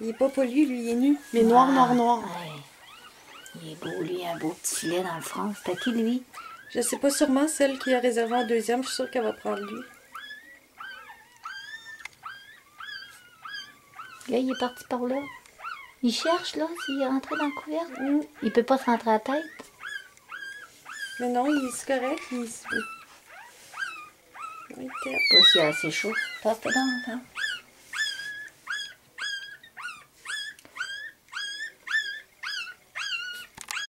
Il est pas poli, lui, il est nu. Mais noir, ah, noir, noir. Ouais. Il est beau, lui, un beau petit filet dans le front. C'était qui, lui? Je sais pas, sûrement celle qui a réservé en deuxième. Je suis sûre qu'elle va prendre lui. Là, il est parti par là. Il cherche, là, s'il est rentré dans le couvert. Mm. Il peut pas se rentrer à la tête. Mais non, il est correct. Il, il... il. Pas est assez chaud. Passe-toi dans, hein.